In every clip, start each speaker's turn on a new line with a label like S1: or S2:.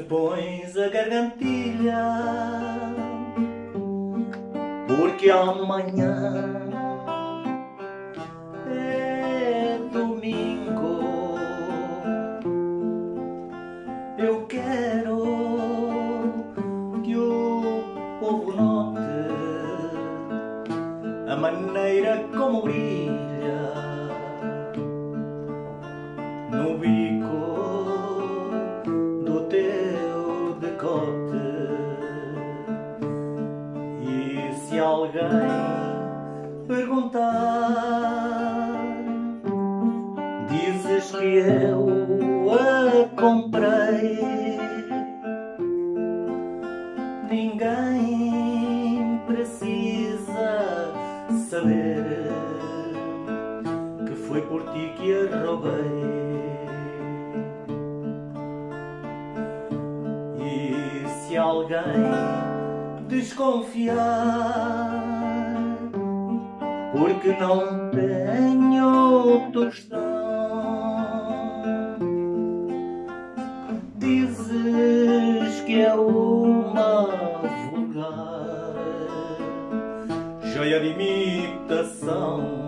S1: pões a gargantilha, porque amanhã é domingo. Eu quero que o povo note a maneira como brilha se alguém perguntar, dizes que eu a comprei. Ninguém precisa saber que foi por ti que a roubei. E se alguém desconfiar, porque não tenho tostão, dizes que é uma vulgar joia de imitação.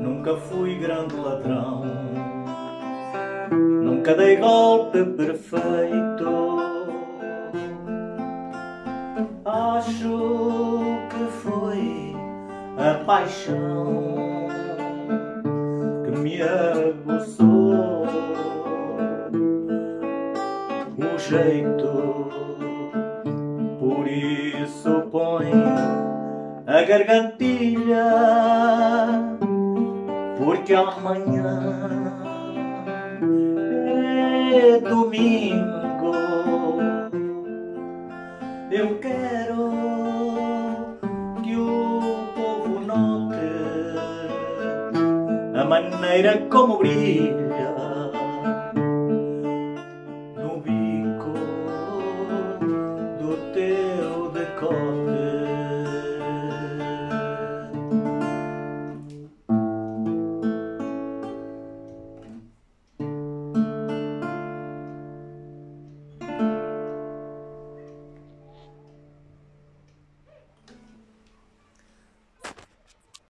S1: Nunca fui grande ladrão, nunca dei golpe perfeito. A paixão que me aguçou o jeito. Por isso põe a gargantilha, porque amanhã é domingo. Eu quero povo note a maneira como brilha